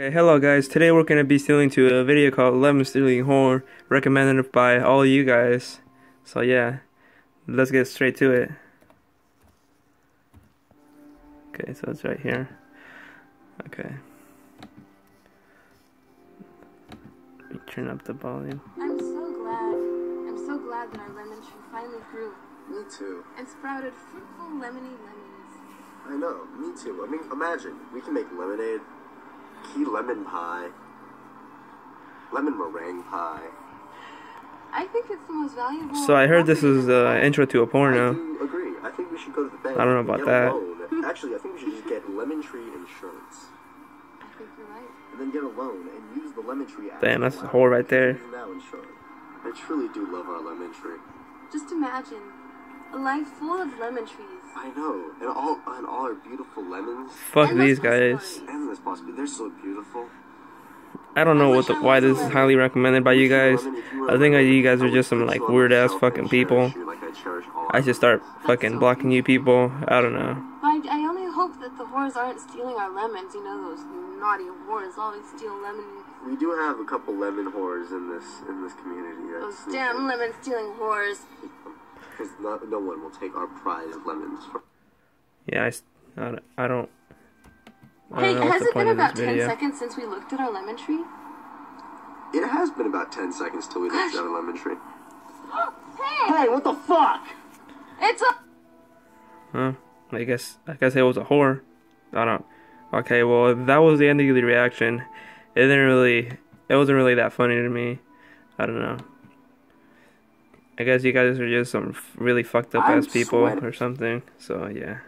Okay, hello guys. Today we're gonna be stealing to a video called Lemon Stealing Horn, recommended by all you guys. So yeah, let's get straight to it. Okay, so it's right here. Okay. Let me turn up the volume. I'm so glad. I'm so glad that our lemon tree finally grew Me too. and sprouted fruitful lemony lemons. I know. Me too. I mean, imagine we can make lemonade, key lemon pie, lemon meringue pie. I think it's the most valuable. So I heard this is in the uh, the intro to a porno. do agree. I think we should go to the bank. I don't know about that. Loan. Actually, I think we should just get lemon tree insurance, I think you're right. and then get a loan and use the lemon tree. as Damn, that's a allowance. whore right there. It's now insured. I truly do love our lemon tree. Just imagine a life full of lemon trees. I know, and all and all our beautiful lemons. Fuck Endless these guys. Possibilities. Endless. They're so beautiful. I don't know what the, why this is highly recommended by you guys. I think you guys are just some like weird ass fucking people. I should start fucking blocking you people. I don't know. I, I only hope that the whores aren't stealing our lemons. You know those naughty whores always steal lemon. We do have a couple lemon whores in this in this community. Those damn lemon stealing whores. Because not, no one will take our prize lemons. For, Yeah, I, s- I don't- I don't. I Hey, don't know what's has it been point of about this 10 seconds since we looked at our lemon tree? it has been about ten seconds till we looked at our lemon tree. hey! Hey, what the fuck? It's a. Huh? I guess I guess it was a whore. I don't. Okay, well that was the end of the reaction. It didn't really. It wasn't really that funny to me. I don't know. I guess you guys are just some really fucked up I'm ass people sweating. or something. So yeah.